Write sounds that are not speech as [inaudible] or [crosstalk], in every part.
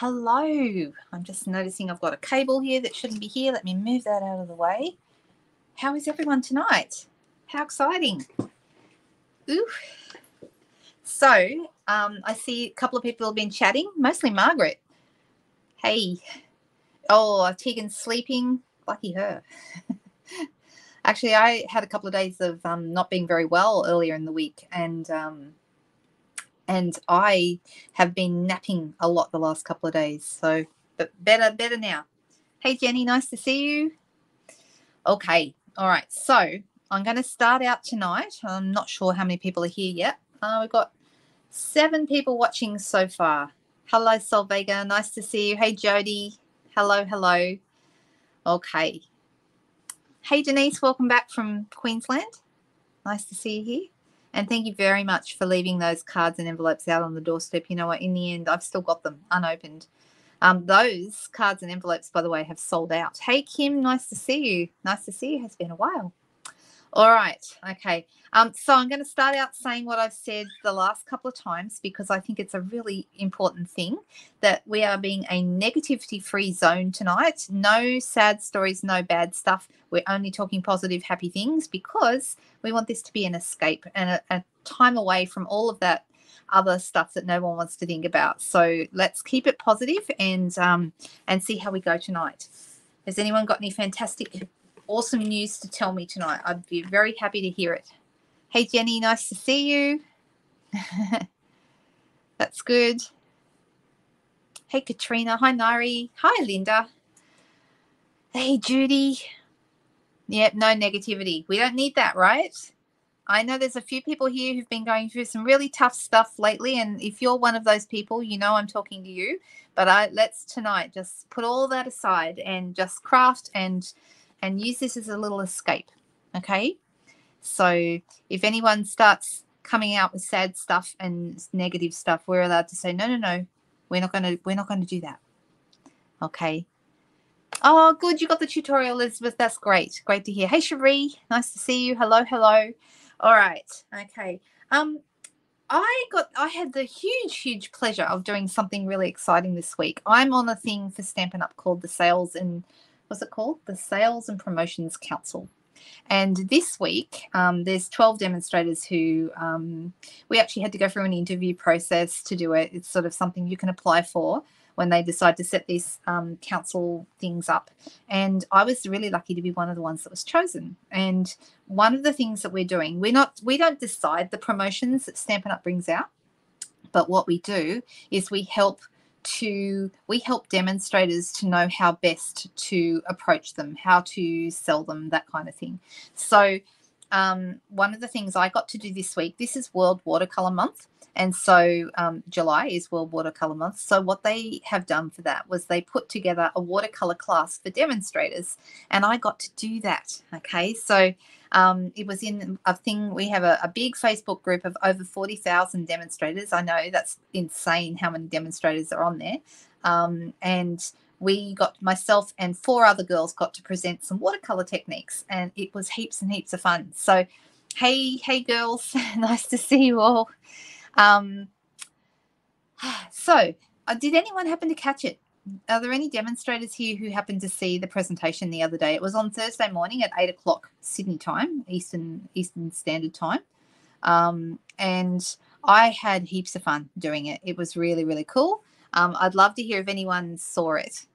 Hello. I'm just noticing I've got a cable here that shouldn't be here. Let me move that out of the way. How is everyone tonight? How exciting. Ooh. So, um, I see a couple of people have been chatting, mostly Margaret. Hey. Oh, Tegan's sleeping. Lucky her. [laughs] Actually, I had a couple of days of um, not being very well earlier in the week, and um, and I have been napping a lot the last couple of days. So, but better, better now. Hey, Jenny, nice to see you. Okay, all right. So I'm going to start out tonight. I'm not sure how many people are here yet. Uh, we've got seven people watching so far. Hello, Solvega. Nice to see you. Hey, Jody. Hello, hello. Okay. Hey, Denise. Welcome back from Queensland. Nice to see you here. And thank you very much for leaving those cards and envelopes out on the doorstep. You know what? In the end, I've still got them unopened. Um, those cards and envelopes, by the way, have sold out. Hey, Kim, nice to see you. Nice to see you. It's been a while. All right. Okay. Um, so I'm going to start out saying what I've said the last couple of times because I think it's a really important thing that we are being a negativity free zone tonight. No sad stories, no bad stuff. We're only talking positive, happy things because we want this to be an escape and a, a time away from all of that other stuff that no one wants to think about. So let's keep it positive and um, and see how we go tonight. Has anyone got any fantastic awesome news to tell me tonight. I'd be very happy to hear it. Hey, Jenny, nice to see you. [laughs] That's good. Hey, Katrina. Hi, Nari. Hi, Linda. Hey, Judy. Yep, no negativity. We don't need that, right? I know there's a few people here who've been going through some really tough stuff lately. And if you're one of those people, you know I'm talking to you. But I let's tonight just put all that aside and just craft and and use this as a little escape. Okay. So if anyone starts coming out with sad stuff and negative stuff, we're allowed to say, no, no, no, we're not going to, we're not going to do that. Okay. Oh, good. You got the tutorial, Elizabeth. That's great. Great to hear. Hey, Cherie. Nice to see you. Hello, hello. All right. Okay. Um, I got I had the huge, huge pleasure of doing something really exciting this week. I'm on a thing for Stampin' Up called the Sales and what's it called? The Sales and Promotions Council. And this week, um, there's 12 demonstrators who um, we actually had to go through an interview process to do it. It's sort of something you can apply for when they decide to set these um, council things up. And I was really lucky to be one of the ones that was chosen. And one of the things that we're doing, we're not, we don't decide the promotions that Stampin' Up brings out, but what we do is we help to we help demonstrators to know how best to approach them how to sell them that kind of thing. So um, one of the things i got to do this week this is world watercolor month and so um, july is world watercolor month. So what they have done for that was they put together a watercolor class for demonstrators and i got to do that okay? So um, it was in a thing, we have a, a big Facebook group of over 40,000 demonstrators. I know that's insane how many demonstrators are on there. Um, and we got myself and four other girls got to present some watercolor techniques, and it was heaps and heaps of fun. So, hey, hey, girls, [laughs] nice to see you all. Um, [sighs] so, uh, did anyone happen to catch it? Are there any demonstrators here who happened to see the presentation the other day? It was on Thursday morning at eight o'clock Sydney time, Eastern Eastern Standard Time, um, and I had heaps of fun doing it. It was really really cool. Um, I'd love to hear if anyone saw it.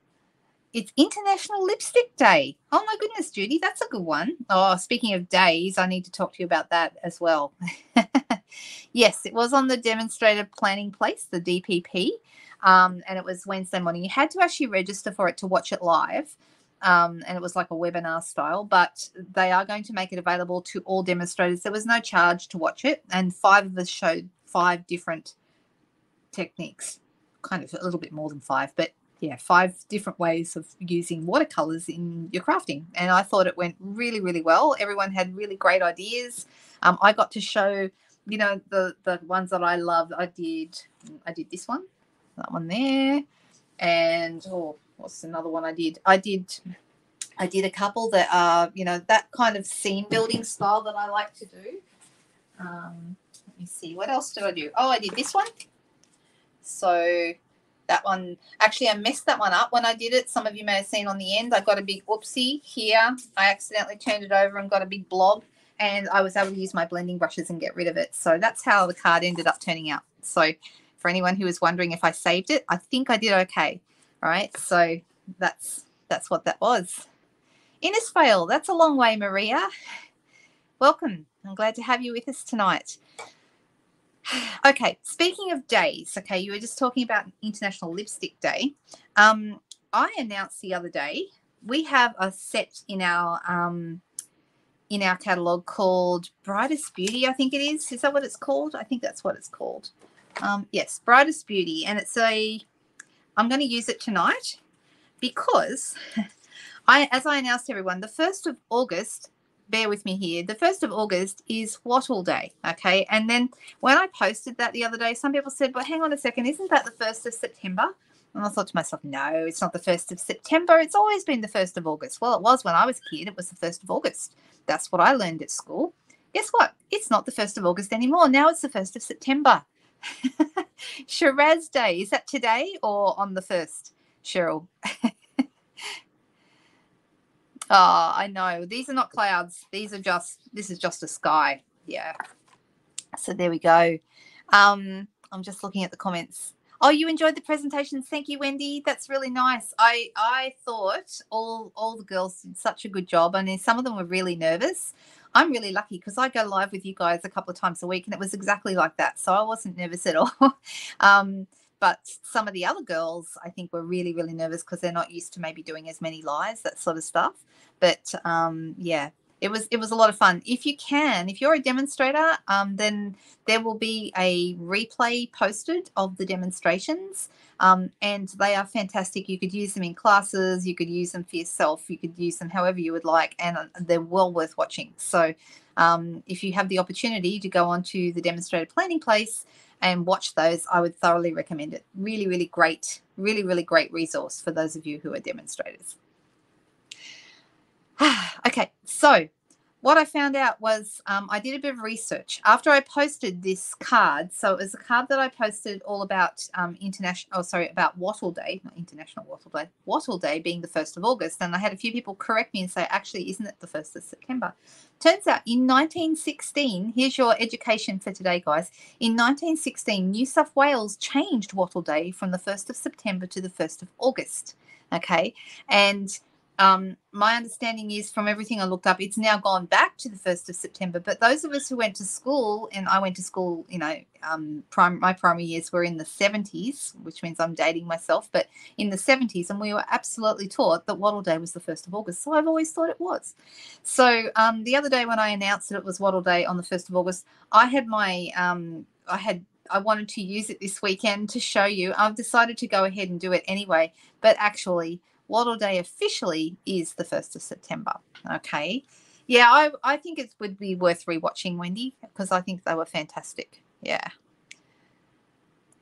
It's International Lipstick Day. Oh my goodness, Judy, that's a good one. Oh, speaking of days, I need to talk to you about that as well. [laughs] yes, it was on the demonstrator planning place, the DPP um, and it was Wednesday morning. You had to actually register for it to watch it live. Um, and it was like a webinar style, but they are going to make it available to all demonstrators. There was no charge to watch it, and five of us showed five different techniques, kind of a little bit more than five, but yeah, five different ways of using watercolors in your crafting. And I thought it went really, really well. Everyone had really great ideas. Um, I got to show, you know, the the ones that I love. I did, I did this one that one there. And oh, what's another one I did? I did I did a couple that are, you know, that kind of scene building style that I like to do. Um, let me see, what else did I do? Oh, I did this one. So that one actually I messed that one up when I did it. Some of you may have seen on the end, I got a big oopsie here. I accidentally turned it over and got a big blob and I was able to use my blending brushes and get rid of it. So that's how the card ended up turning out. So for anyone who was wondering if I saved it, I think I did okay. All right. So that's that's what that was. Innisfail, that's a long way, Maria. Welcome. I'm glad to have you with us tonight. [sighs] Okay, speaking of days, okay, you were just talking about International Lipstick Day. Um, I announced the other day we have a set in our um, in our catalog called Brightest Beauty. I think it is. Is that what it's called? I think that's what it's called. Um, yes, Brightest Beauty, and it's a. I'm going to use it tonight because [laughs] I, as I announced to everyone, the first of August bear with me here. The 1st of August is Wattle Day. Okay. And then when I posted that the other day, some people said, but hang on a second, isn't that the 1st of September? And I thought to myself, no, it's not the 1st of September. It's always been the 1st of August. Well, it was when I was a kid. It was the 1st of August. That's what I learned at school. Guess what? It's not the 1st of August anymore. Now it's the 1st of September. [laughs] Shiraz Day. Is that today or on the 1st, Cheryl? Oh, [laughs] I know. These are not clouds. These are just, this is just a sky. Yeah. So there we go. Um, I'm just looking at the comments. Oh, you enjoyed the presentations. Thank you, Wendy. That's really nice. I I thought all all the girls did such a good job, and some of them were really nervous. I'm really lucky because I go live with you guys a couple of times a week, and it was exactly like that. So I wasn't nervous at all. [laughs] um, but some of the other girls, I think, were really, really nervous because they're not used to maybe doing as many lives, that sort of stuff. But um, yeah, it was it was a lot of fun. If you can, if you're a demonstrator, um, then there will be a replay posted of the demonstrations, um, and they are fantastic. You could use them in classes, you could use them for yourself, you could use them however you would like, and uh, they're well worth watching. So, um, if you have the opportunity to go onto the demonstrator planning place and watch those, I would thoroughly recommend it. Really, really great, really, really great resource for those of you who are demonstrators. [sighs] okay, so what I found out was um, I did a bit of research after I posted this card. So it was a card that I posted all about um, international, oh, sorry, about Wattle Day, not International Wattle Day, Wattle Day being the 1st of August. And I had a few people correct me and say, actually, isn't it the 1st of September? Turns out in 1916, here's your education for today, guys. In 1916, New South Wales changed Wattle Day from the 1st of September to the 1st of August. Okay. And um, my understanding is from everything I looked up, it's now gone back to the 1st of September. But those of us who went to school, and I went to school, you know, um, my primary years were in the 70s, which means I'm dating myself, but in the 70s, and we were absolutely taught that Wattle Day was the 1st of August. So I've always thought it was. So um, the other day when I announced that it was Wattle Day on the 1st of August, I had my, um, I had I wanted to use it this weekend to show you. I've decided to go ahead and do it anyway, but actually, Wattle Day officially is the 1st of September. Okay. Yeah, I, I think it would be worth rewatching, Wendy, because I think they were fantastic. Yeah.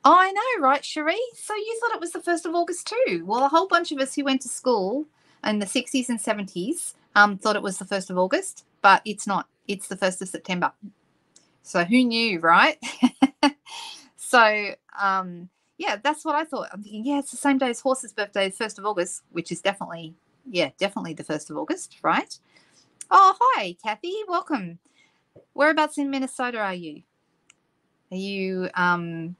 I know, right, Cherie? So you thought it was the 1st of August too. Well, a whole bunch of us who went to school in the 60s and 70s um, thought it was the 1st of August, but it's not. It's the 1st of September. So who knew, right? [laughs] so, um, yeah, that's what I thought. I'm thinking, yeah, it's the same day as Horse's birthday, first of August, which is definitely, yeah, definitely the first of August, right? Oh, hi, Kathy. Welcome. Whereabouts in Minnesota are you? Are you um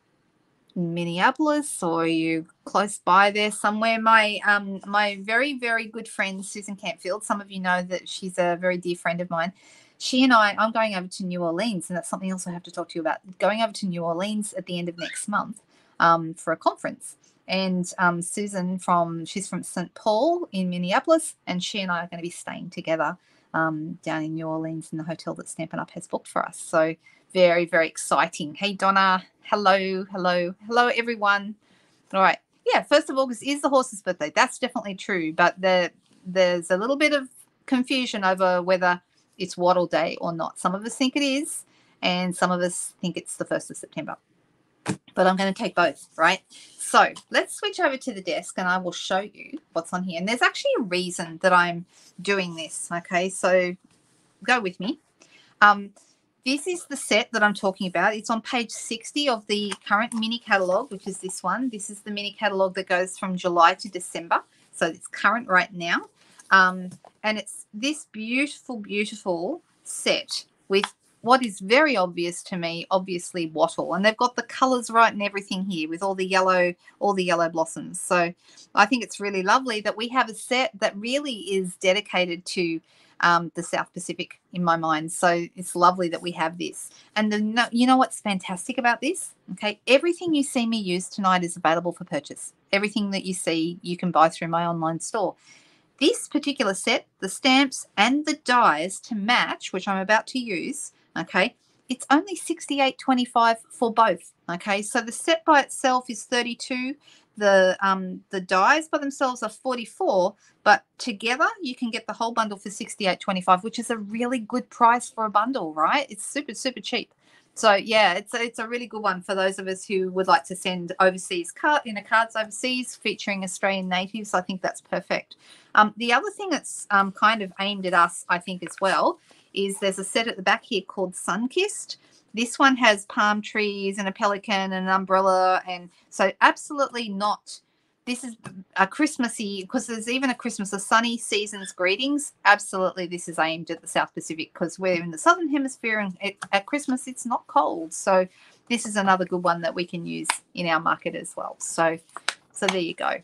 Minneapolis or are you close by there somewhere? My um my very, very good friend Susan Campfield, some of you know that she's a very dear friend of mine. She and I, I'm going over to New Orleans, and that's something else I have to talk to you about. Going over to New Orleans at the end of next month um, for a conference. And um, Susan from she's from St. Paul in Minneapolis, and she and I are going to be staying together um, down in New Orleans in the hotel that Stampin' Up has booked for us. So very very exciting. Hey Donna, hello, hello, hello everyone. All right, yeah, first of August is the horse's birthday. That's definitely true, but the, there's a little bit of confusion over whether it's Wattle Day or not. Some of us think it is, and some of us think it's the first of September but I'm going to take both, right? So let's switch over to the desk and I will show you what's on here. And there's actually a reason that I'm doing this, okay? So go with me. Um, this is the set that I'm talking about. It's on page 60 of the current mini catalog, which is this one. This is the mini catalog that goes from July to December. So it's current right now. Um, and it's this beautiful, beautiful set with what is very obvious to me, obviously wattle, and they've got the colours right and everything here with all the yellow, all the yellow blossoms. So I think it's really lovely that we have a set that really is dedicated to um, the South Pacific in my mind. So it's lovely that we have this. And the, you know what's fantastic about this? Okay, everything you see me use tonight is available for purchase. Everything that you see, you can buy through my online store. This particular set, the stamps and the dies to match, which I'm about to use, okay, it's only 68.25 for both. Okay, so the set by itself is 32. The um the dies by themselves are 44, but together you can get the whole bundle for 68.25, which is a really good price for a bundle, right? It's super super cheap. So yeah, it's a, it's a really good one for those of us who would like to send overseas card in a cards overseas featuring Australian natives. I think that's perfect. Um, the other thing that's um, kind of aimed at us, I think, as well, is there's a set at the back here called Sunkissed. This one has palm trees and a pelican and an umbrella, and so absolutely not this is a Christmassy because there's even a Christmas, a sunny season's greetings. Absolutely, this is aimed at the South Pacific because we're in the southern hemisphere and it, at Christmas it's not cold. So this is another good one that we can use in our market as well. So, so there you go.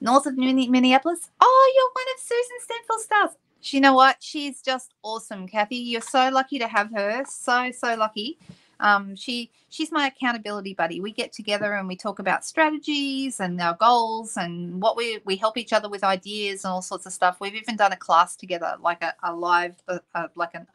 North of Minneapolis. Oh, you're one of Susan Stenfeld stars. You know what? She's just awesome, Kathy. You're so lucky to have her. So so lucky um, she she's my accountability buddy. We get together and we talk about strategies and our goals and what we we help each other with ideas and all sorts of stuff. We've even done a class together, like a, a live, uh, uh, like an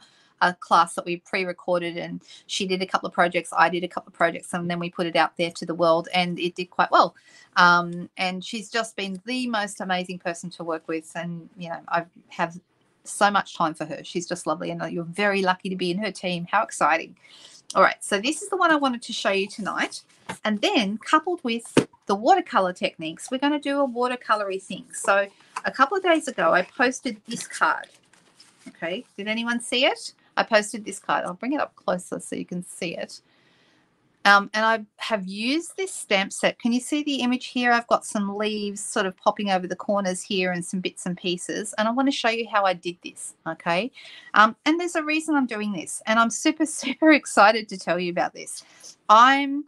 a class that we pre-recorded and she did a couple of projects i did a couple of projects and then we put it out there to the world and it did quite well um, and she's just been the most amazing person to work with and you know i have so much time for her she's just lovely and you're very lucky to be in her team how exciting all right, so this is the one I wanted to show you tonight. And then coupled with the watercolor techniques, we're going to do a watercolory thing. So a couple of days ago, I posted this card. Okay, did anyone see it? I posted this card. I'll bring it up closer so you can see it. Um, and I have used this stamp set. Can you see the image here? I've got some leaves sort of popping over the corners here and some bits and pieces. And I want to show you how I did this, okay? Um, and there's a reason I'm doing this. And I'm super, [laughs] super excited to tell you about this. I'm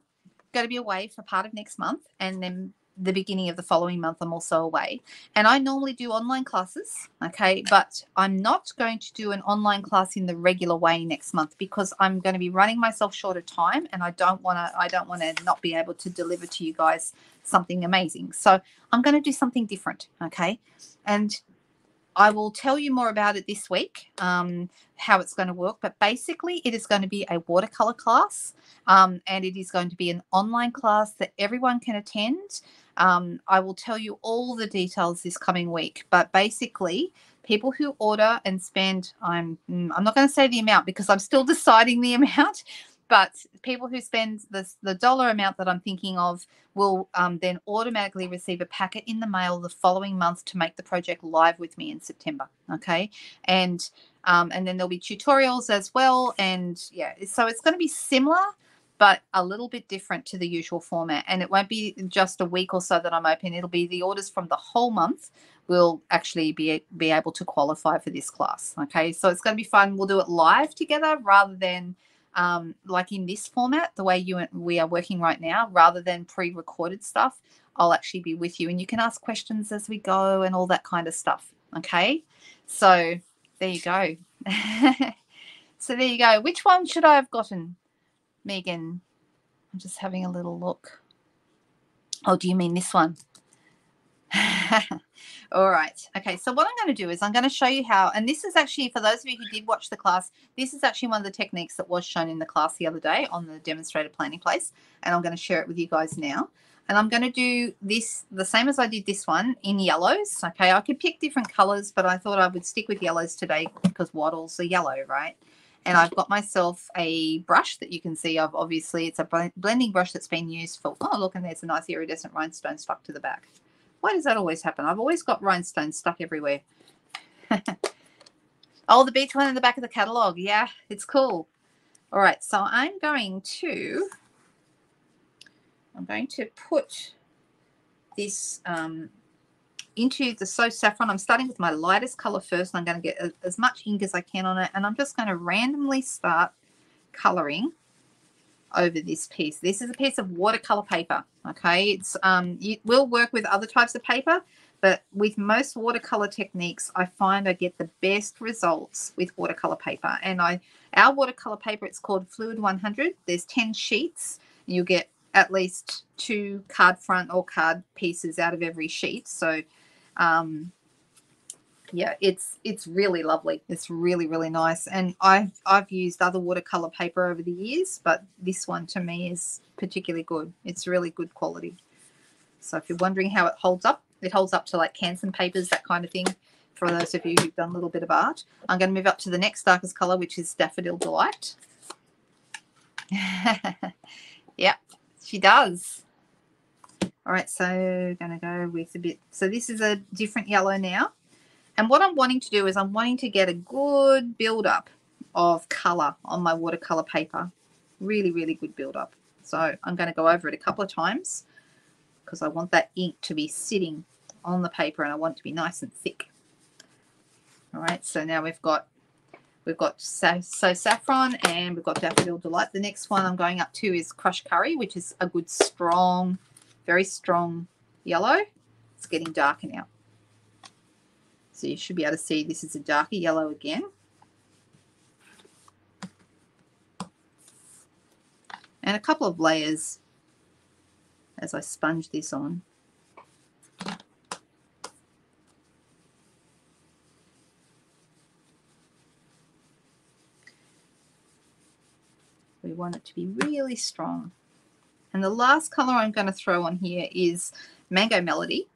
going to be away for part of next month and then the beginning of the following month i'm also away and i normally do online classes okay but i'm not going to do an online class in the regular way next month because i'm going to be running myself short of time and i don't want to i don't want to not be able to deliver to you guys something amazing so i'm going to do something different okay and I will tell you more about it this week, um, how it's going to work. But basically, it is going to be a watercolor class, um, and it is going to be an online class that everyone can attend. Um, I will tell you all the details this coming week. But basically, people who order and spend, I'm mm, I'm not going to say the amount because I'm still [laughs] deciding the amount but people who spend the, the dollar amount that I'm thinking of will um, then automatically receive a packet in the mail the following month to make the project live with me in September. Okay, and um, and then there'll be tutorials as well, and yeah, so it's going to be similar. But a little bit different to the usual format, and it won't be just a week or so that I'm open. It'll be the orders from the whole month will actually be be able to qualify for this class. Okay, so it's going to be fun. We'll do it live together rather than um, like in this format, the way you and we are working right now, rather than pre-recorded stuff, I'll actually be with you and you can ask questions as we go and all that kind of stuff. Okay. So there you go. [laughs] so there you go. Which one should I have gotten, Megan? I'm just having a little look. Oh, do you mean this one? [laughs] All right. Okay. So what I'm going to do is I'm going to show you how, and this is actually for those of you who did watch the class, this is actually one of the techniques that was shown in the class the other day on the demonstrator planning place. And I'm going to share it with you guys now. And I'm going to do this the same as I did this one in yellows. Okay. I could pick different colors, but I thought I would stick with yellows today because wattles are yellow, right? And I've got myself a brush that you can see I've Obviously, it's a blending brush that's been used for, oh, look, and there's a nice iridescent rhinestone stuck to the back. Why does that always happen? I've always got rhinestones stuck everywhere. [laughs] Oh, the beach one in the back of the catalog. Yeah, it's cool. All right, so I'm going to, I'm going to put this um, into the So Saffron. I'm starting with my lightest color first. and I'm going to get as much ink as I can on it. And I'm just going to randomly start coloring over this piece. This is a piece of watercolor paper. Okay, it's um, it will work with other types of paper, but with most watercolor techniques, I find I get the best results with watercolor paper. And I, our watercolor paper, it's called Fluid 100. There's 10 sheets. You'll get at least two card front or card pieces out of every sheet. So um, yeah, it's it's really lovely. It's really really nice, and I've I've used other watercolor paper over the years, but this one to me is particularly good. It's really good quality. So if you're wondering how it holds up, it holds up to like Canson papers, that kind of thing. For those of you who've done a little bit of art, I'm going to move up to the next darkest color, which is Daffodil Delight. [laughs] yep, she does. All right, so going to go with a bit. So this is a different yellow now. And what I'm wanting to do is I'm wanting to get a good build up of color on my watercolor paper. Really, really good build up. So I'm going to go over it a couple of times because I want that ink to be sitting on the paper and I want it to be nice and thick. All right, so now we've got we've got so, so saffron and we've got daffodil delight. The next one I'm going up to is crushed curry, which is a good strong very strong yellow. It's getting darker now. So you should be able to see this is a darker yellow again. And a couple of layers as I sponge this on. Want it to be really strong. And the last color I'm going to throw on here is Mango Melody.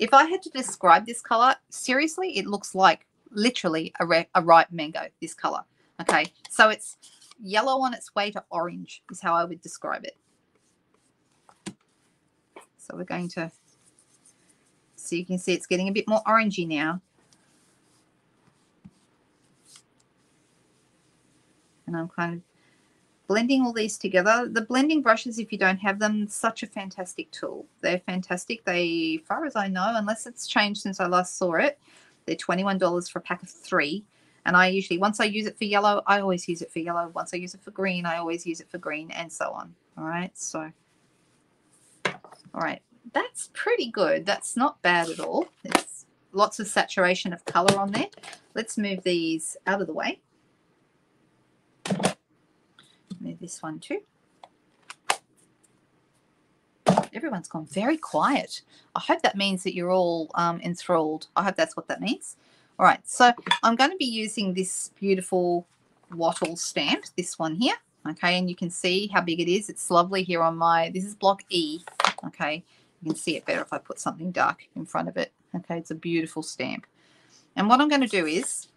If I had to describe this color, seriously, it looks like literally a, a ripe mango, this color. Okay, so it's yellow on its way to orange is how I would describe it. So we're going to, so you can see it's getting a bit more orangey now. And I'm kind of blending all these together. The blending brushes, if you don't have them, such a fantastic tool. They're fantastic. They, far as I know, unless it's changed since I last saw it, they're $21 for a pack of three. And I usually, once I use it for yellow, I always use it for yellow. Once I use it for green, I always use it for green and so on. All right, so, all right, that's pretty good. That's not bad at all. There's lots of saturation of color on there. Let's move these out of the way move this one too. Everyone's gone very quiet. I hope that means that you're all um, enthralled. I hope that's what that means. All right, so I'm going to be using this beautiful wattle stamp, this one here. Okay, and you can see how big it is. It's lovely here on my, this is block E. Okay, you can see it better if I put something dark in front of it. Okay, it's a beautiful stamp. And what I'm going to do is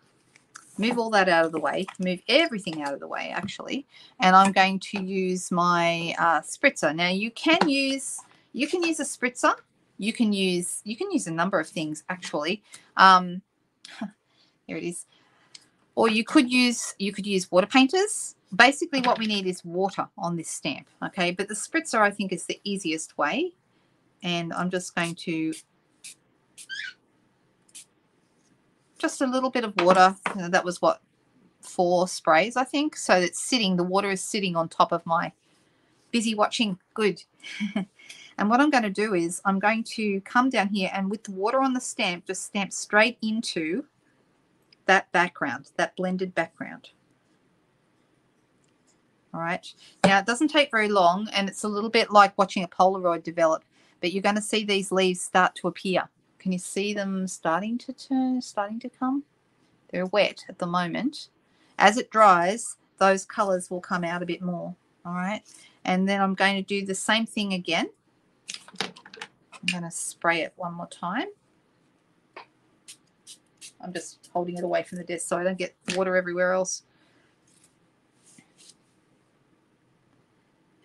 move all that out of the way, move everything out of the way actually, and I'm going to use my uh, spritzer. Now you can use you can use a spritzer, you can use you can use a number of things actually. Um, [laughs] here it is, or you could use you could use water painters. Basically, what we need is water on this stamp, okay? But the spritzer I think is the easiest way, and I'm just going to just a little bit of water. You know, that was what four sprays, I think. So it's sitting, the water is sitting on top of my busy watching. Good. [laughs] and what I'm going to do is I'm going to come down here and with the water on the stamp, just stamp straight into that background, that blended background. All right. Now it doesn't take very long and it's a little bit like watching a Polaroid develop, but you're going to see these leaves start to appear. Can you see them starting to turn, starting to come? They're wet at the moment. As it dries, those colors will come out a bit more. All right. And then I'm going to do the same thing again. I'm going to spray it one more time. I'm just holding it away from the desk so I don't get water everywhere else.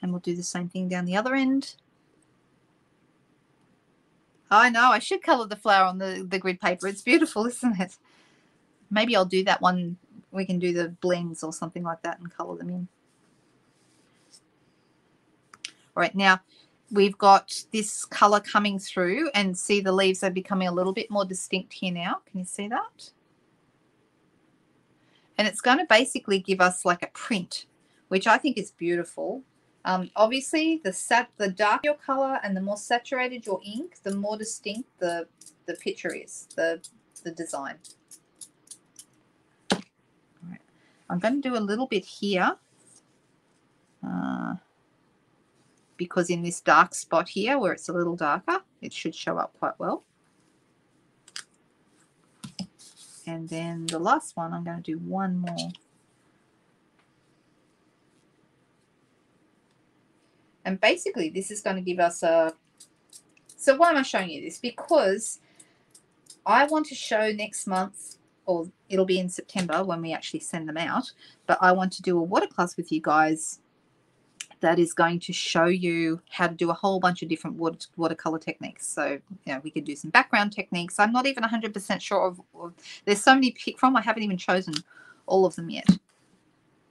And we'll do the same thing down the other end. I know. I should colour the flower on the, the grid paper. It's beautiful, [laughs] isn't it? maybe I'll do that one. We can do the blends or something like that and color them in. All right, now we've got this color coming through and see the leaves are becoming a little bit more distinct here now. Can you see that? And it's going to basically give us like a print, which I think is beautiful. Um, obviously, the sat the darker your color and the more saturated your ink, the more distinct the the picture is, the the design. I'm going to do a little bit here. Uh, because in this dark spot here where it's a little darker, it should show up quite well. And then the last one, I'm going to do one more. And basically, this is going to give us a... So why am I showing you this? Because I want to show next month, or it'll be in September when we actually send them out, but I want to do a water class with you guys that is going to show you how to do a whole bunch of different water, watercolor techniques. So, you know, we could do some background techniques. I'm not even 100% sure of, of, there's so many to pick from. I haven't even chosen all of them yet.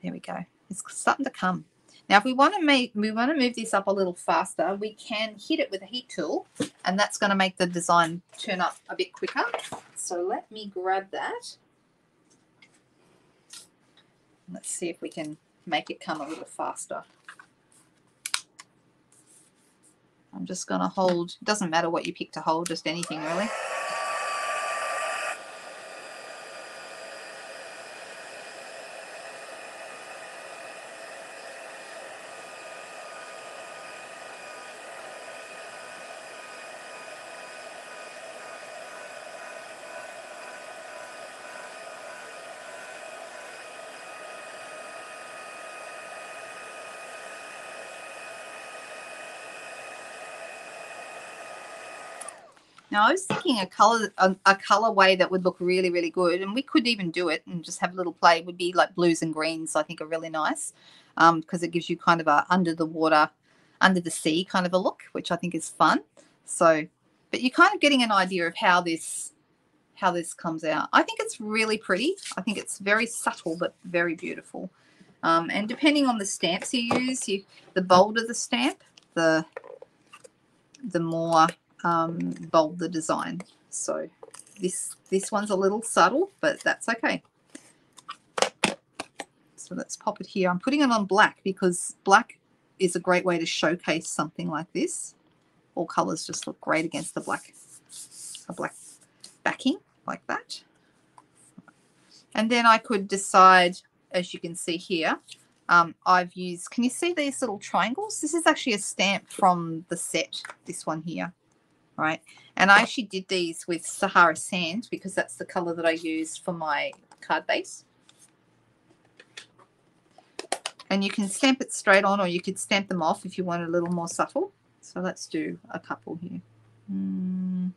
There we go. It's starting to come. Now, if we want to make, we want to move this up a little faster, we can hit it with a heat tool, and that's going to make the design turn up a bit quicker. So let me grab that. Let's see if we can make it come a little faster. I'm just going to hold, it doesn't matter what you pick to hold, just anything really. Now I was thinking a color a, a color way that would look really really good, and we could even do it and just have a little play. Would be like blues and greens. I think are really nice because um, it gives you kind of a under the water, under the sea kind of a look, which I think is fun. So, but you're kind of getting an idea of how this how this comes out. I think it's really pretty. I think it's very subtle but very beautiful. Um, and depending on the stamps you use, you the bolder the stamp, the the more um, bold the design. So this this one's a little subtle, but that's okay. So let's pop it here. I'm putting it on black because black is a great way to showcase something like this. All colors just look great against the black, a black backing like that. And then I could decide, as you can see here, um, I've used, can you see these little triangles? This is actually a stamp from the set, this one here right? And I actually did these with Sahara Sand because that's the color that I used for my card base. And you can stamp it straight on or you could stamp them off if you want a little more subtle. So let's do a couple here. Mm,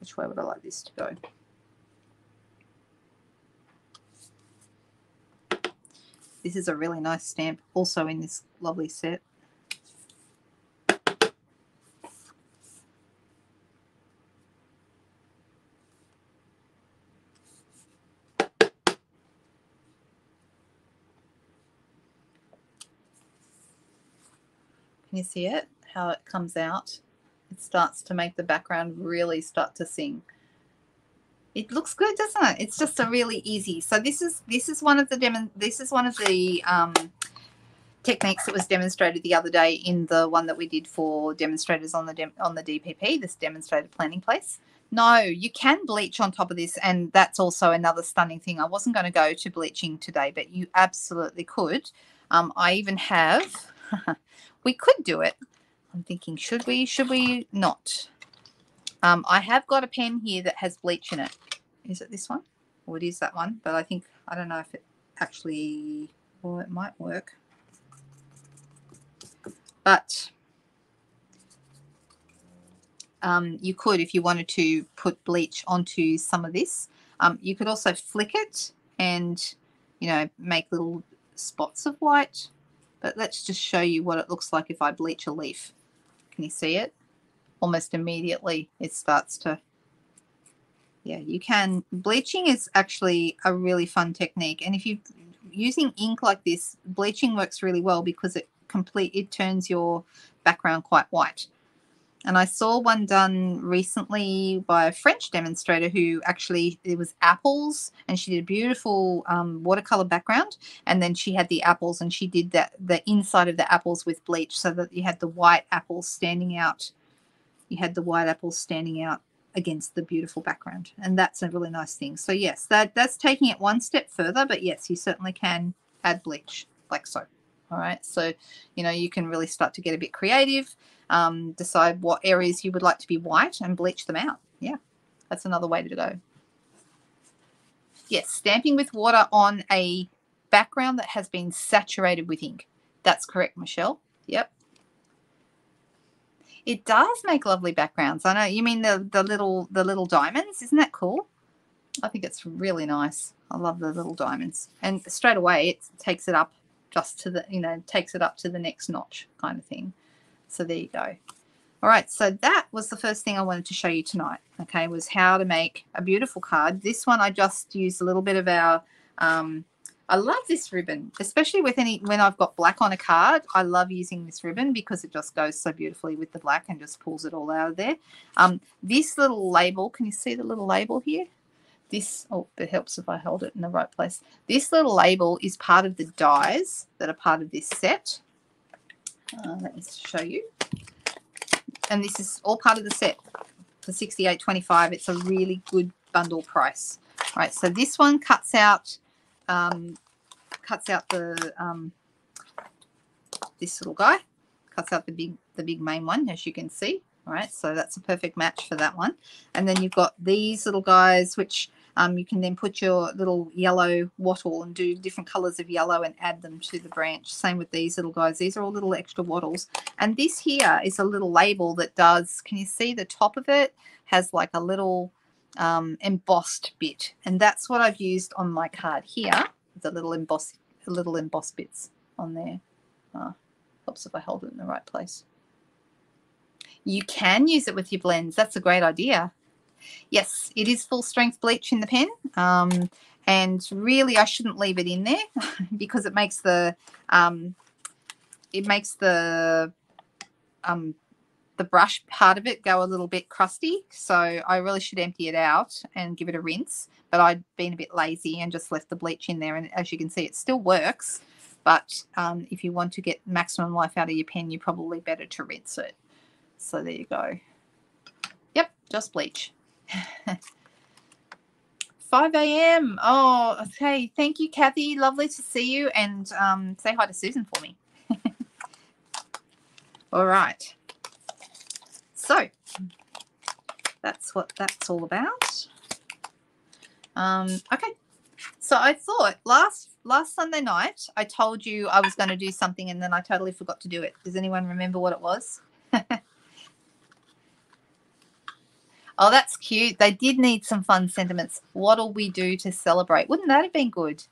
which way would I like this to go? This is a really nice stamp also in this lovely set. You see it? How it comes out? It starts to make the background really start to sing. It looks good, doesn't it? It's just a really easy. So this is this is one of the demo, this is one of the um, techniques that was demonstrated the other day in the one that we did for demonstrators on the on the DPP, this demonstrator planning place. No, you can bleach on top of this, and that's also another stunning thing. I wasn't going to go to bleaching today, but you absolutely could. Um, I even have [laughs] we could do it. I'm thinking, should we? Should we not? Um, I have got a pen here that has bleach in it. Is it this one? Or it is that one, but I think, I don't know if it actually, well, it might work. But um, you could, if you wanted to put bleach onto some of this, um, you could also flick it and, you know, make little spots of white but let's just show you what it looks like if I bleach a leaf. Can you see it? Almost immediately it starts to, yeah, you can. Bleaching is actually a really fun technique, and if you're using ink like this, bleaching works really well because it complete it turns your background quite white. And I saw one done recently by a French demonstrator who actually it was apples, and she did a beautiful um, watercolor background, and then she had the apples, and she did that the inside of the apples with bleach, so that you had the white apples standing out. You had the white apples standing out against the beautiful background. And that's a really nice thing. So yes that that's taking it one step further but yes you certainly can add bleach like so all right? So you know you can really start to get a bit creative um, decide what areas you would like to be white and bleach them out yeah that's another way to go yes stamping with water on a background that has been saturated with ink that's correct michelle yep it does make lovely backgrounds. I know you mean the the little the little diamonds. Isn't that cool? I think it's really nice. I love the little diamonds. And straight away it takes it up just to the you know takes it up to the next notch kind of thing. So there you go. All right, so that was the first thing I wanted to show you tonight. Okay, was how to make a beautiful card. This one I just used a little bit of our um, I love this ribbon, especially with any when I've got black on a card. I love using this ribbon because it just goes so beautifully with the black and just pulls it all out of there. Um, this little label, can you see the little label here? This, oh, it helps if I hold it in the right place. This little label is part of the dies that are part of this set. Uh, let me show you. And this is all part of the set for 68.25. It's a really good bundle price. All right, so this one cuts out um, cuts out the um, this little guy, cuts out the big the big main one, as you can see. All right, so that's a perfect match for that one. And then you've got these little guys, which um, you can then put your little yellow wattle and do different colors of yellow and add them to the branch. Same with these little guys. These are all little extra wattles. And this here is a little label that does, can you see the top of it has like a little um, embossed bit. And that's what I've used on my card here, the little emboss, little embossed bits on there. Oh, helps if I hold it in the right place. You can use it with your blends. That's a great idea. Yes, it is full strength bleach in the pen. Um, and really, I shouldn't leave it in there [laughs] because it makes the um, it makes the um, the brush part of it go a little bit crusty. So I really should empty it out and give it a rinse. But I'd been a bit lazy and just left the bleach in there. And as you can see, it still works. But um, if you want to get maximum life out of your pen, you're probably better to rinse it. So there you go. Yep, just bleach. 5 a.m. Oh, okay. Thank you, Kathy. Lovely to see you. And um, say hi to Susan for me. [laughs] All right. So that's what that's all about. Um, okay. So I thought last last Sunday night I told you I was going to do something and then I totally forgot to do it. Does anyone remember what it was? [laughs] oh, that's cute. They did need some fun sentiments. What'll we do to celebrate? Wouldn't that have been good?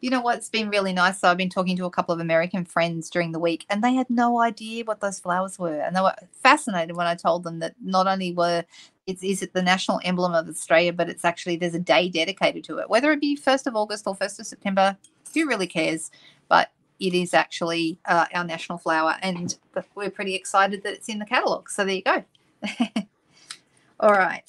you know what's been really nice? So I've been talking to a couple of American friends during the week, and they had no idea what those flowers were, and they were fascinated when I told them that not only were it's is it the national emblem of Australia, but it's actually there's a day dedicated to it, whether it be first of August or first of September. Who really cares? But it is actually uh, our national flower, and we're pretty excited that it's in the catalogue. So there you go. [laughs] All right.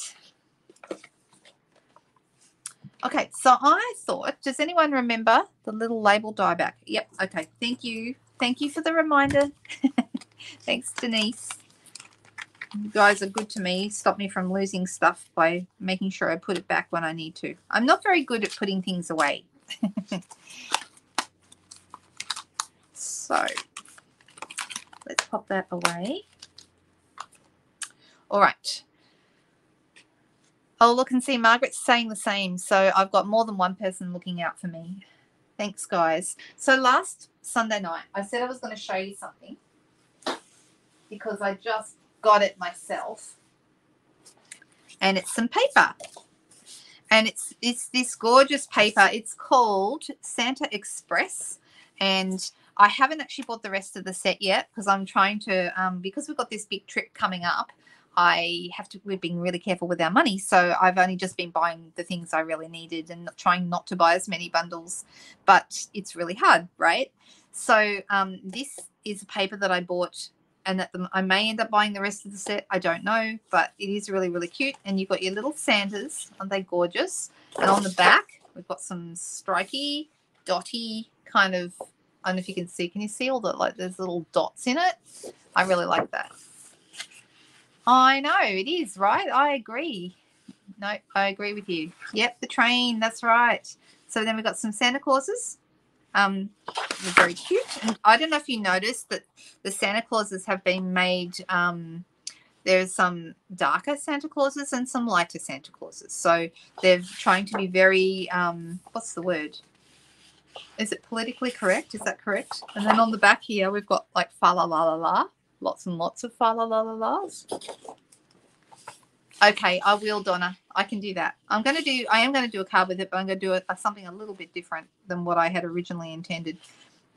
Okay, so I thought, does anyone remember the little label dieback? Yep, okay, thank you. Thank you for the reminder. [laughs] Thanks, Denise. You guys are good to me. Stop me from losing stuff by making sure I put it back when I need to. I'm not very good at putting things away. [laughs] so, let's pop that away. All right. Oh, look and see, Margaret's saying the same. So I've got more than one person looking out for me. Thanks, guys. So last Sunday night, I said I was going to show you something because I just got it myself. And it's some paper. And it's it's this gorgeous paper. It's called Santa Express. And I haven't actually bought the rest of the set yet because I'm trying to, um, because we've got this big trip coming up, I have to, we've been really careful with our money. So I've only just been buying the things I really needed and trying not to buy as many bundles, but it's really hard, right? So um, this is a paper that I bought and that the, I may end up buying the rest of the set. I don't know, but it is really, really cute. And you've got your little Santas. Aren't they gorgeous? And on the back, we've got some striky, dotty kind of, I don't know if you can see. Can you see all the, like, there's little dots in it? I really like that. I know it is right. I agree. No, I agree with you. Yep, the train. That's right. So then we've got some Santa Clauses. Um, they're very cute. And I don't know if you noticed that the Santa Clauses have been made. Um, there's some darker Santa Clauses and some lighter Santa Clauses. So they're trying to be very. Um, what's the word? Is it politically correct? Is that correct? And then on the back here, we've got like fa la la la la lots and lots of fa la la la la's. Okay, I will, Donna. I can do that. I'm going to do, I am going to do a card with it, but I'm going to do it, uh, something a little bit different than what I had originally intended.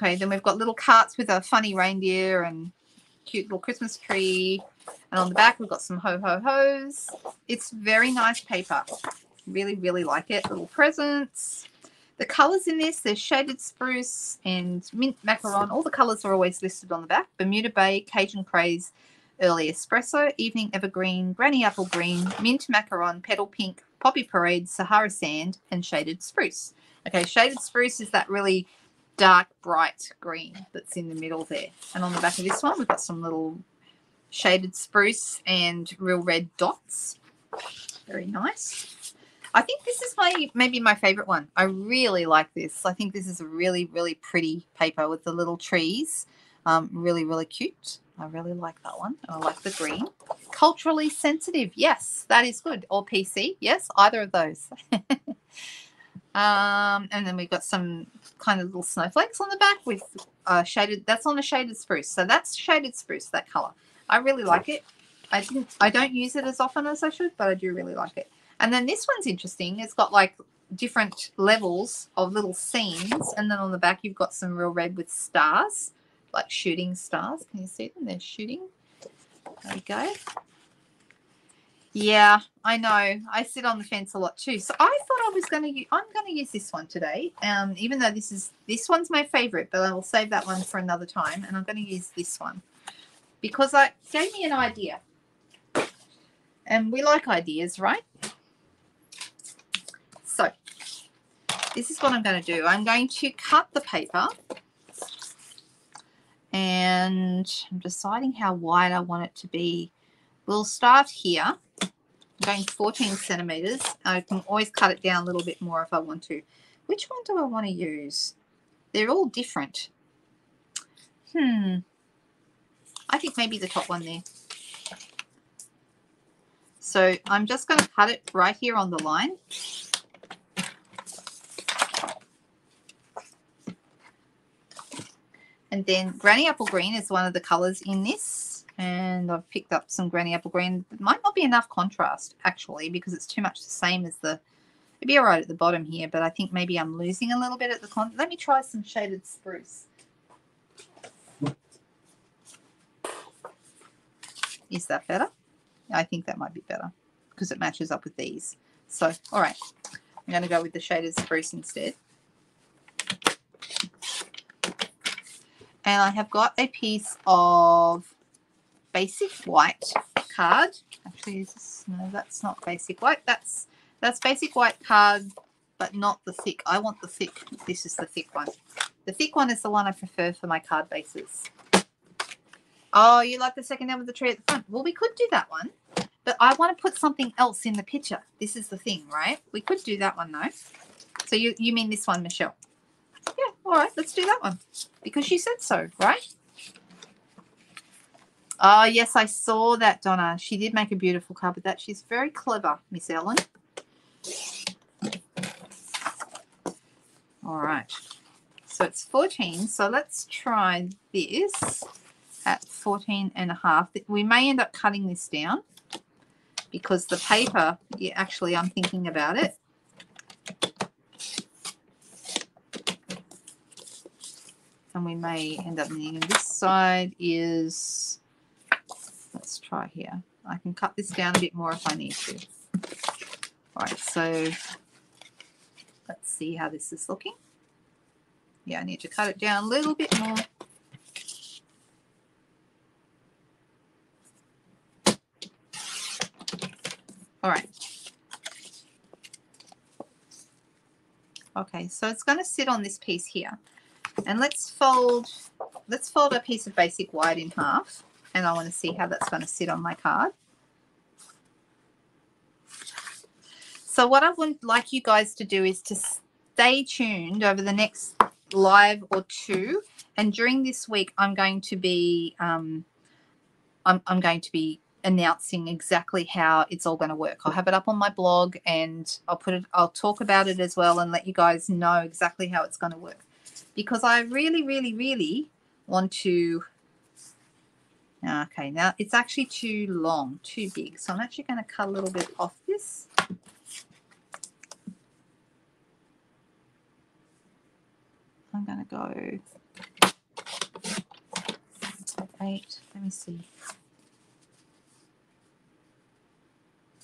Okay, then we've got little carts with a funny reindeer and cute little Christmas tree. And on the back, we've got some ho ho ho's. It's very nice paper. Really, really like it. Little presents. The colours in this, there's shaded spruce and mint macaron. All the colours are always listed on the back. Bermuda Bay, Cajun Craze, Early Espresso, Evening Evergreen, Granny Apple Green, Mint Macaron, Petal Pink, Poppy Parade, Sahara Sand, and Shaded Spruce. Okay, Shaded Spruce is that really dark, bright green that's in the middle there. And on the back of this one, we've got some little shaded spruce and real red dots. Very nice. I think this is my maybe my favorite one. I really like this. I think this is a really, really pretty paper with the little trees. Um, really, really cute. I really like that one. I like the green. Culturally sensitive. Yes, that is good. Or PC. Yes, either of those. [laughs] um, and then we've got some kind of little snowflakes on the back with uh, shaded. That's on a shaded spruce. So that's shaded spruce, that color. I really like it. I didn't. I don't use it as often as I should, but I do really like it. And then this one's interesting. It's got like different levels of little scenes. And then on the back, you've got some real red with stars, like shooting stars. Can you see them? They're shooting. There we go. Yeah, I know. I sit on the fence a lot too. So I thought I was going to. I'm going to use this one today. Um, even though this is this one's my favorite, but I will save that one for another time. And I'm going to use this one because I gave me an idea, and we like ideas, right? So this is what I'm going to do. I'm going to cut the paper and I'm deciding how wide I want it to be. We'll start here. I'm going 14 centimeters. I can always cut it down a little bit more if I want to. Which one do I want to use? They're all different. Hmm. I think maybe the top one there. So I'm just going to cut it right here on the line. And then Granny Apple Green is one of the colors in this. And I've picked up some Granny Apple Green. Might not be enough contrast, actually, because it's too much the same as the... It'd be all right at the bottom here, but I think maybe I'm losing a little bit at the con... Let me try some shaded spruce. Is that better? I think that might be better because it matches up with these. So, all right. I'm going to go with the shaded spruce instead. And I have got a piece of basic white card. Actually, no, that's not basic white. That's that's basic white card, but not the thick. I want the thick. This is the thick one. The thick one is the one I prefer for my card bases. Oh, you like the second down with the tree at the front? Well, we could do that one, but I want to put something else in the picture. This is the thing, right? We could do that one though. So you, you mean this one, Michelle? All right, let's do that one because you said so, right? Oh, yes, I saw that, Donna. She did make a beautiful card with that. She's very clever, Miss Ellen. All right. So it's 14. So let's try this at 14 and a half. We may end up cutting this down because the paper, yeah, actually, I'm thinking about it. And we may end up needing this side is let's try here I can cut this down a bit more if I need to. All right, so let's see how this is looking. Yeah, I need to cut it down a little bit more. All right. Okay, so it's going to sit on this piece here. And let's fold, let's fold a piece of basic white in half. And I want to see how that's going to sit on my card. So what I would like you guys to do is to stay tuned over the next live or two. And during this week, I'm going to be, um, I'm, I'm going to be announcing exactly how it's all going to work. I'll have it up on my blog and I'll put it, I'll talk about it as well and let you guys know exactly how it's going to work. Because I really, really, really want to. Ah, okay, now it's actually too long, too big. So I'm actually going to cut a little bit off this. I'm going to go eight. Let me see.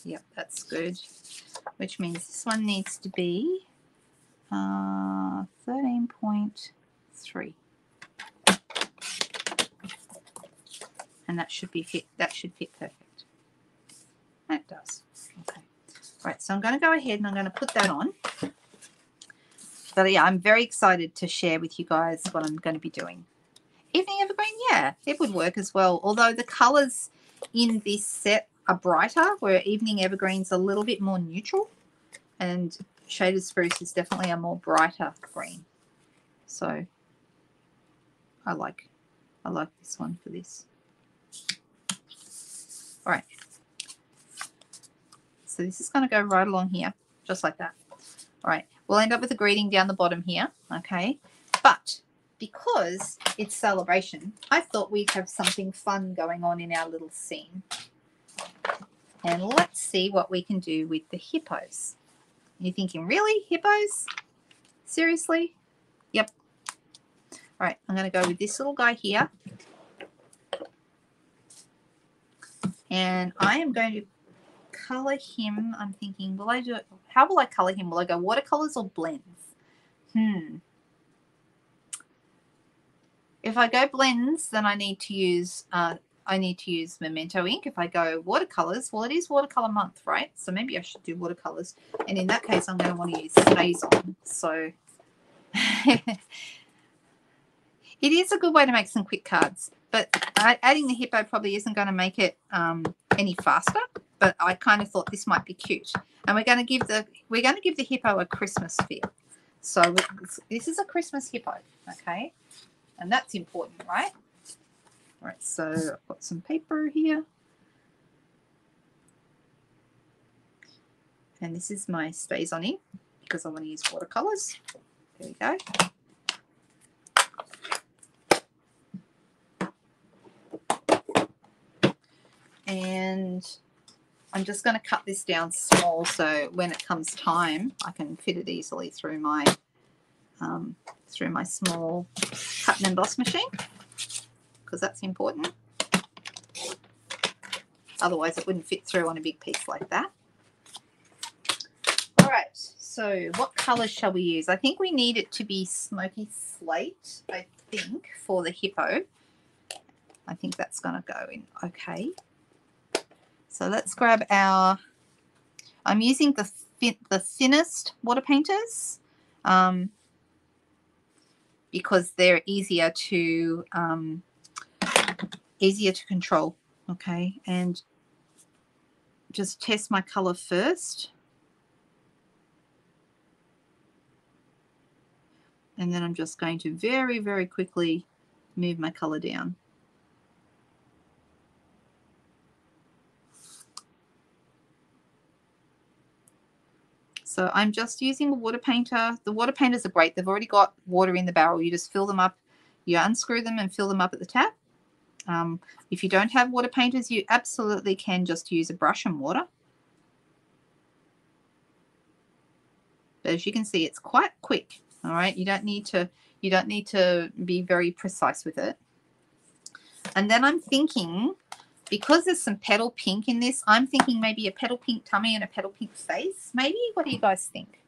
Yep, that's good. Which means this one needs to be uh, 13.3. And that should be fit. That should fit perfect. That does. Okay. Right, so I'm going to go ahead and I'm going to put that on. But yeah, I'm very excited to share with you guys what I'm going to be doing. Evening Evergreen, yeah, it would work as well. Although the colors in this set are brighter, where Evening Evergreen's a little bit more neutral. And Shaded Spruce is definitely a more brighter green. So I like I like this one for this. All right. So this is going to go right along here, just like that. All right. We'll end up with a greeting down the bottom here. Okay. But because it's celebration, I thought we'd have something fun going on in our little scene. And let's see what we can do with the hippos. You're thinking, really? Hippos? Seriously? Yep. All right, I'm going to go with this little guy here. And I am going to color him. I'm thinking, will I do it? How will I color him? Will I go watercolors or blends? Hmm. If I go blends, then I need to use uh, I need to use Memento ink. If I go watercolors, well, it is watercolor month, right? So maybe I should do watercolors. And in that case, I'm going to want to use StazOn. So [laughs] it is a good way to make some quick cards. But adding the hippo probably isn't going to make it um, any faster. But I kind of thought this might be cute. And we're going to give the we're going to give the hippo a Christmas feel. So this is a Christmas hippo, okay? And that's important, right? All right, so I've got some paper here. And this is my StazOn ink because I want to use watercolors. There we go. And I'm just going to cut this down small so when it comes time I can fit it easily through my um, through my small cut and emboss machine because that's important. Otherwise it wouldn't fit through on a big piece like that. All right, so what colors shall we use? I think we need it to be smoky slate, I think, for the hippo. I think that's going to go in okay. So let's grab our, I'm using the, the thinnest water painters um, because they're easier to um, easier to control. Okay, and just test my color first. And then I'm just going to very, very quickly move my color down. So I'm just using a water painter. The water painters are great. They've already got water in the barrel. You just fill them up. You unscrew them and fill them up at the tap. Um, if you don't have water painters, you absolutely can just use a brush and water. But as you can see, it's quite quick. All right, you don't need to you don't need to be very precise with it. And then I'm thinking because there's some petal pink in this, I'm thinking maybe a petal pink tummy and a petal pink face. Maybe. What do you guys think?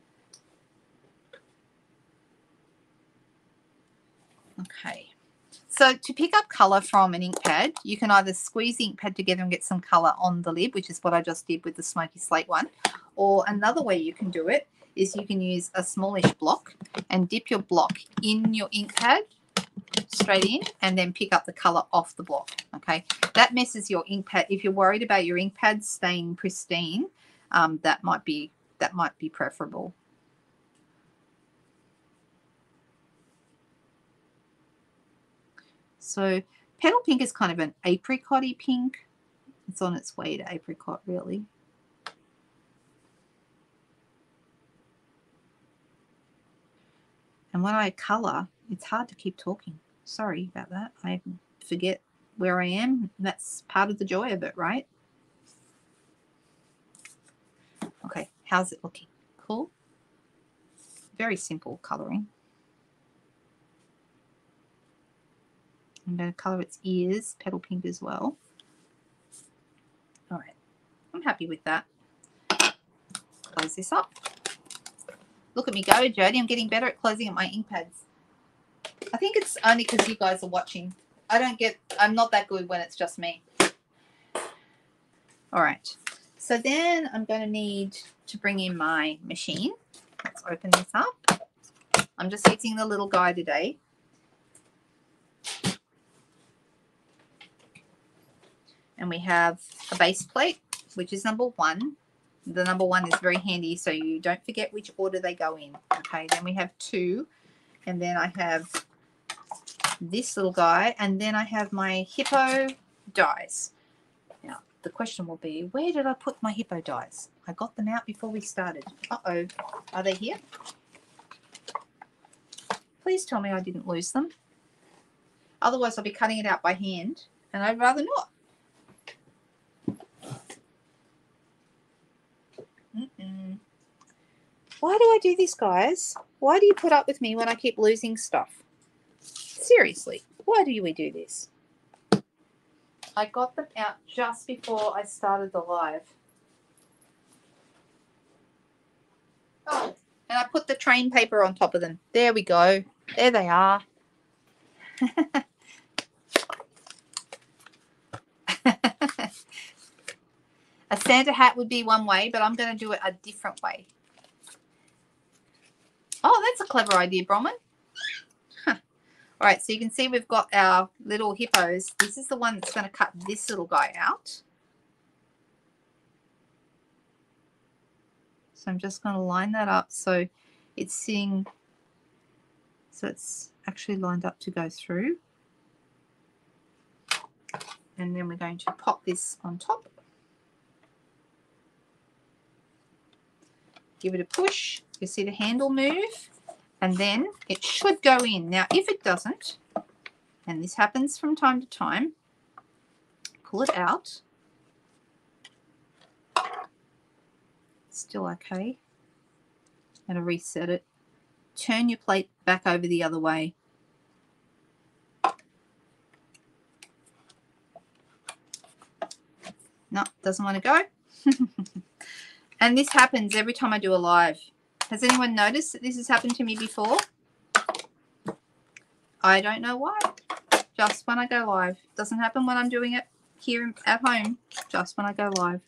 Okay. So to pick up color from an ink pad, you can either squeeze the ink pad together and get some color on the lid, which is what I just did with the smoky slate one. Or another way you can do it is you can use a smallish block and dip your block in your ink pad straight in and then pick up the color off the block. Okay, that messes your ink pad. If you're worried about your ink pad staying pristine, um, that might be that might be preferable. So petal pink is kind of an apricot pink. It's on its way to apricot, really. And when I colour, it's hard to keep talking. Sorry about that. I forget where I am. That's part of the joy of it, right? Okay, how's it looking? Cool? Very simple colouring. I'm going to colour its ears petal pink as well. All right, I'm happy with that. Close this up. Look at me go, Jody. I'm getting better at closing up my ink pads. I think it's only because you guys are watching. I don't get, I'm not that good when it's just me. All right. So then I'm going to need to bring in my machine. Let's open this up. I'm just using the little guy today. And we have a base plate, which is number one. The number one is very handy, so you don't forget which order they go in. Okay, then we have two, and then I have this little guy, and then I have my hippo dies. Now, the question will be, where did I put my hippo dies? I got them out before we started. Uh-oh, are they here? Please tell me I didn't lose them. Otherwise, I'll be cutting it out by hand, and I'd rather not. Why do I do this, guys? Why do you put up with me when I keep losing stuff? Seriously, why do we do this? I got them out just before I started the live. Oh, and I put the train paper on top of them. There we go. There they are. [laughs] a Santa hat would be one way, but I'm going to do it a different way. Oh, that's a clever idea, Bronwyn. All right, so you can see we've got our little hippos. This is the one that's going to cut this little guy out. So I'm just going to line that up so it's sitting, so it's actually lined up to go through. And then we're going to pop this on top. Give it a push you see the handle move and then it should go in. Now, if it doesn't, and this happens from time to time, pull it out. Still okay. And to reset it. Turn your plate back over the other way. No, doesn't want to go. [laughs] and this happens every time I do a live. Has anyone noticed that this has happened to me before? I don't know why. Just when I go live. Doesn't happen when I'm doing it here at home. Just when I go live.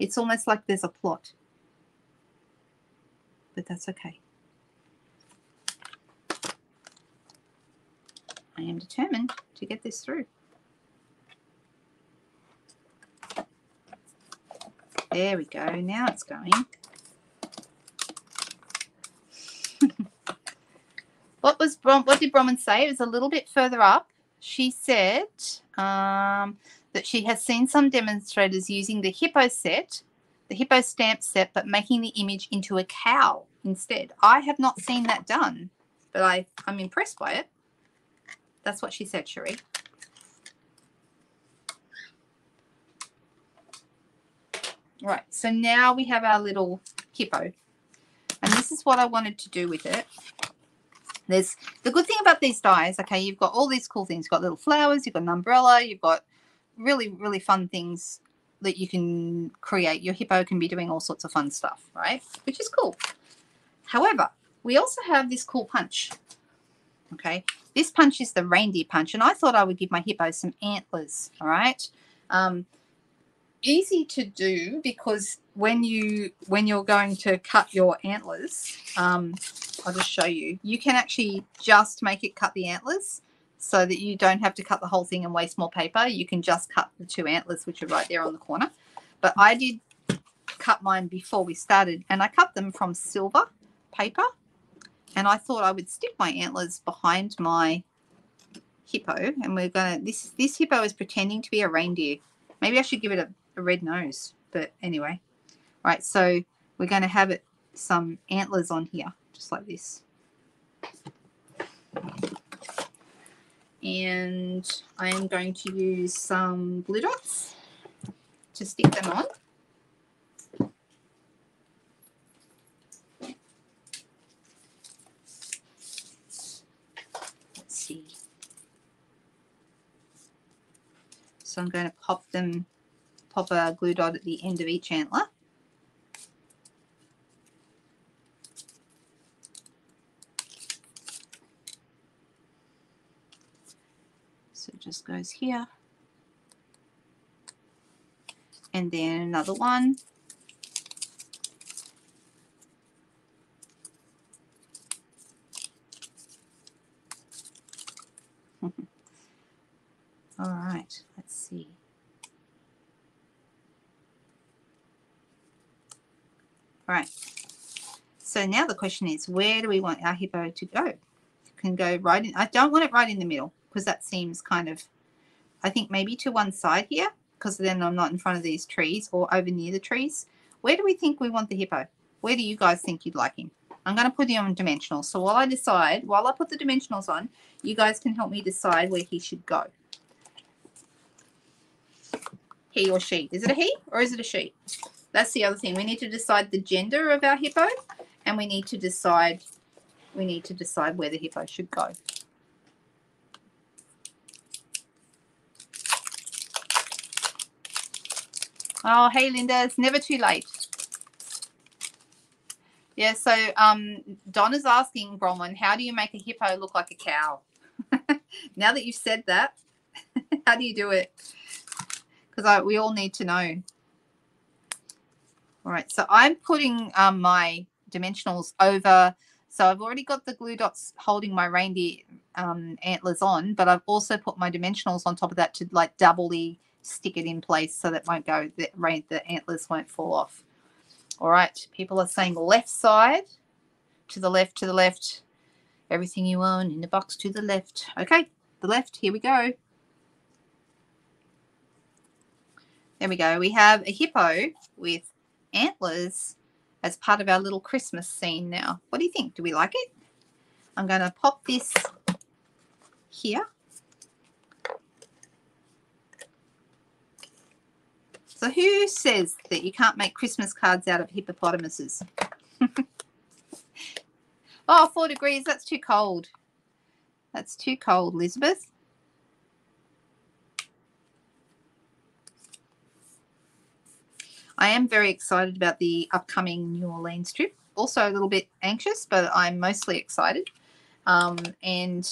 It's almost like there's a plot. But that's okay. I am determined to get this through. There we go. Now it's going. [laughs] what was Brom, what did Bronwyn say? It was a little bit further up. She said um, that she has seen some demonstrators using the hippo set, the hippo stamp set, but making the image into a cow instead. I have not seen that done, but I, I'm impressed by it. That's what she said, Cherie. Right, so now we have our little hippo. This is what I wanted to do with it. There's the good thing about these dies, okay, you've got all these cool things. You've got little flowers, you've got an umbrella, you've got really, really fun things that you can create. Your hippo can be doing all sorts of fun stuff, right? Which is cool. However, we also have this cool punch. Okay, this punch is the reindeer punch, and I thought I would give my hippo some antlers. All right, um, easy to do because when you when you're going to cut your antlers, um, I'll just show you. You can actually just make it cut the antlers so that you don't have to cut the whole thing and waste more paper. You can just cut the two antlers, which are right there on the corner. But I did cut mine before we started, and I cut them from silver paper and I thought I would stick my antlers behind my hippo and we're gonna this this hippo is pretending to be a reindeer maybe I should give it a, a red nose but anyway. Right so we're going to have it some antlers on here just like this. And I am going to use some glue dots to stick them on. Let's see. So I'm going to pop them, pop a glue dot at the end of each antler. So it just goes here. And then another one. [laughs] All right, let's see. All right. So now the question is, where do we want our hippo to go? It can go right in. I don't want it right in the middle because that seems kind of, I think maybe to one side here because then I'm not in front of these trees or over near the trees. Where do we think we want the hippo? Where do you guys think you'd like him? I'm going to put him on dimensionals. So while I decide, while I put the dimensionals on, you guys can help me decide where he should go he or she. Is it a he or is it a she? That's the other thing. We need to decide the gender of our hippo and we need to decide we need to decide where the hippo should go. Oh, hey Linda, it's never too late. Yeah, so um, is asking Bronwyn, how do you make a hippo look like a cow? [laughs] now that you've said that, [laughs] how do you do it? because we all need to know. All right, so I'm putting um, my dimensionals over. So I've already got the glue dots holding my reindeer um, antlers on, but I've also put my dimensionals on top of that to like doubly stick it in place so that won't go, the, the antlers won't fall off. All right, people are saying left side, to the left, to the left. Everything you own in the box to the left. Okay, the left, here we go. There we go. We have a hippo with antlers as part of our little Christmas scene now. What do you think? Do we like it? I'm going to pop this here. So who says that you can't make Christmas cards out of hippopotamuses? [laughs] oh, four degrees. That's too cold. That's too cold, Elizabeth. I am very excited about the upcoming New Orleans trip. Also a little bit anxious, but I'm mostly excited. Um, and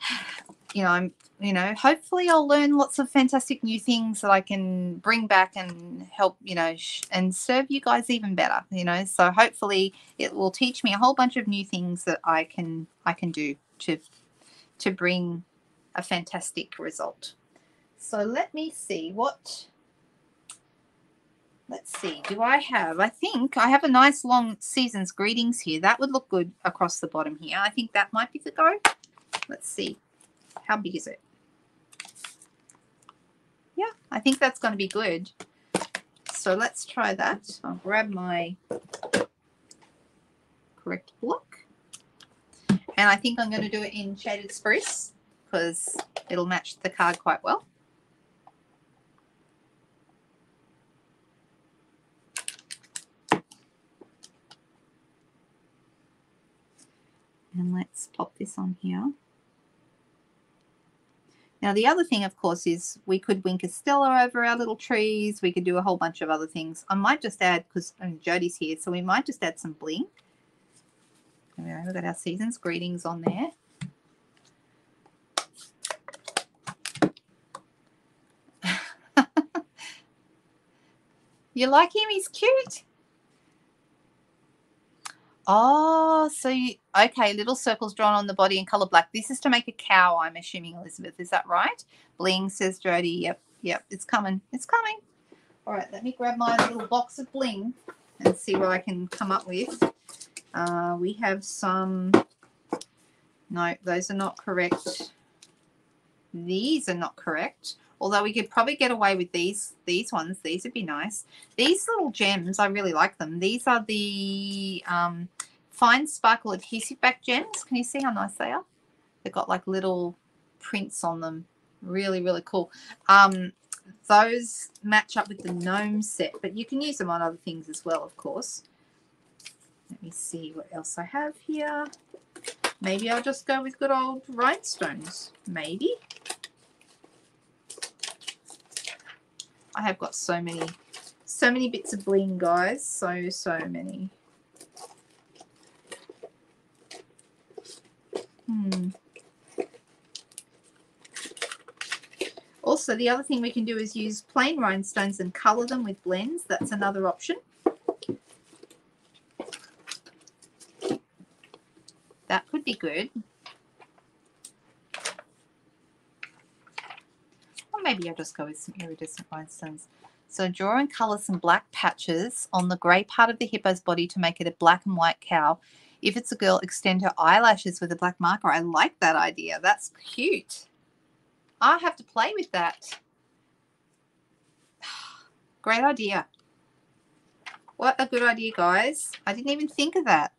[sighs] you know, I'm you know, hopefully I'll learn lots of fantastic new things that I can bring back and help, you know, and serve you guys even better, you know. So hopefully it will teach me a whole bunch of new things that I can I can do to to bring a fantastic result. So let me see what let's see, do I have, I think I have a nice long season's greetings here. That would look good across the bottom here. I think that might be the go. Let's see, how big is it? Yeah, I think that's going to be good. So let's try that. I'll grab my correct block. And I think I'm going to do it in shaded spruce because it'll match the card quite well. And let's pop this on here. Now, the other thing, of course, is we could Wink of Stella over our little trees. We could do a whole bunch of other things. I might just add, because mean, um, Jody's here, so we might just add some bling. Anyway, we've got our season's greetings on there. [laughs] you like him? He's cute. Oh, so you, okay, little circles drawn on the body in color black. This is to make a cow, I'm assuming, Elizabeth. Is that right? Bling, says Jody. Yep, yep, it's coming. It's coming. All right, let me grab my little box of bling and see what I can come up with. Uh, we have some, no, those are not correct. These are not correct. Although we could probably get away with these these ones. These would be nice. These little gems, I really like them. These are the um, fine sparkle adhesive back gems. Can you see how nice they are? They've got like little prints on them. Really, really cool. Um, those match up with the gnome set, but you can use them on other things as well, of course. Let me see what else I have here. Maybe I'll just go with good old rhinestones. Maybe. I have got so many, so many bits of bling, guys. So, so many. Hmm. Also, the other thing we can do is use plain rhinestones and colour them with blends. That's another option. That could be good. Or maybe I'll just go with some iridescent rhinestones. So draw and colour some black patches on the grey part of the hippo's body to make it a black and white cow. If it's a girl, extend her eyelashes with a black marker. I like that idea. That's cute. I have to play with that. [sighs] Great idea. What a good idea, guys. I didn't even think of that.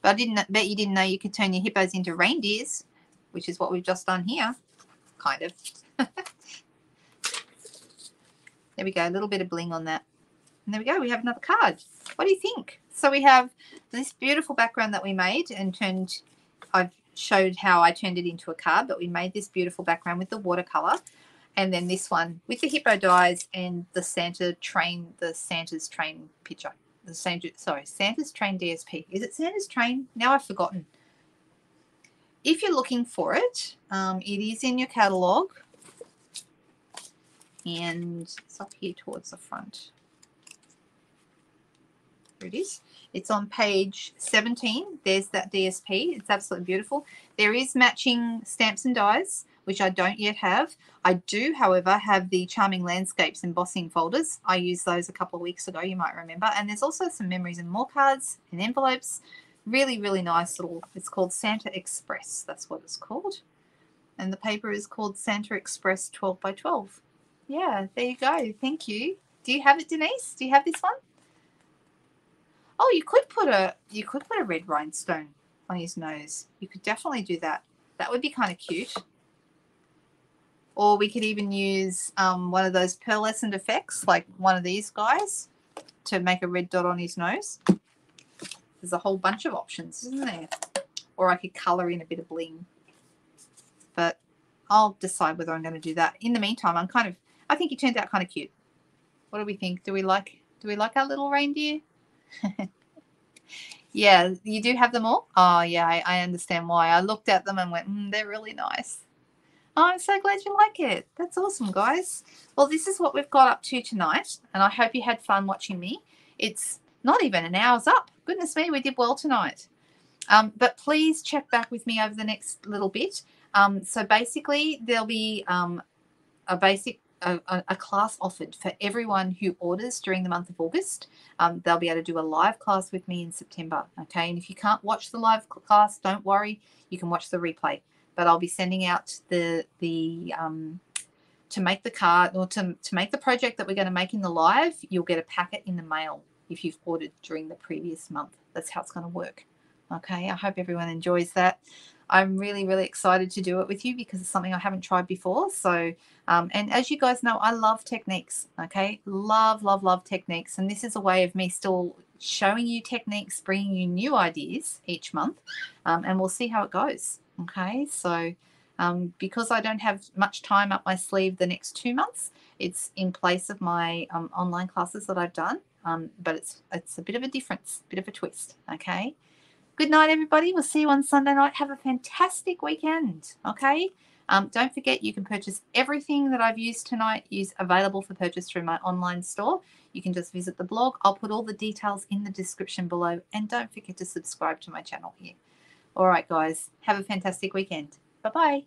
But I didn't bet you didn't know you could turn your hippos into reindeers which is what we've just done here, kind of. [laughs] there we go, a little bit of bling on that. And there we go, we have another card. What do you think? So we have this beautiful background that we made and turned, I've showed how I turned it into a card, but we made this beautiful background with the watercolor. And then this one with the hippo dies and the Santa train, the Santa's train picture. The Santa, sorry, Santa's train DSP. Is it Santa's train? Now I've forgotten if you're looking for it, um, it is in your catalogue and it's up here towards the front. It is. It's on page 17. There's that DSP. It's absolutely beautiful. There is matching stamps and dies, which I don't yet have. I do, however, have the Charming Landscapes embossing folders. I used those a couple of weeks ago, you might remember. And there's also some memories and more cards and envelopes Really, really nice little, it's called Santa Express. That's what it's called. And the paper is called Santa Express 12 by 12. Yeah, there you go. Thank you. Do you have it, Denise? Do you have this one? Oh, you could put a you could put a red rhinestone on his nose. You could definitely do that. That would be kind of cute. Or we could even use um, one of those pearlescent effects, like one of these guys, to make a red dot on his nose. There's a whole bunch of options, isn't there? Or I could colour in a bit of bling. But I'll decide whether I'm going to do that. In the meantime, I'm kind of, I think he turned out kind of cute. What do we think? Do we like, do we like our little reindeer? [laughs] yeah, you do have them all? Oh, yeah, I, I understand why. I looked at them and went, mm, they're really nice. Oh, I'm so glad you like it. That's awesome, guys. Well, this is what we've got up to tonight, and I hope you had fun watching me. It's not even an hour's up. Goodness me, we did well tonight. Um, but please check back with me over the next little bit. Um, so basically, there'll be um, a basic a, a, class offered for everyone who orders during the month of August. Um, they'll be able to do a live class with me in September. Okay, and if you can't watch the live class, don't worry, you can watch the replay. But I'll be sending out the the um, to make the card or to to make the project that we're going to make in the live. You'll get a packet in the mail if you've ordered during the previous month. That's how it's going to work. Okay, I hope everyone enjoys that. I'm really, really excited to do it with you because it's something I haven't tried before. So, um, and as you guys know, I love techniques. Okay, love, love, love techniques. And this is a way of me still showing you techniques, bringing you new ideas each month, um, and we'll see how it goes. Okay, so um, because I don't have much time up my sleeve the next two months, it's in place of my um, online classes that I've done, um, but it's it's a bit of a difference, bit of a twist. Okay. Good night, everybody. We'll see you on Sunday night. Have a fantastic weekend. Okay. Um, don't forget, you can purchase everything that I've used tonight is available for purchase through my online store. You can just visit the blog. I'll put all the details in the description below. And don't forget to subscribe to my channel here. All right, guys. Have a fantastic weekend. Bye bye.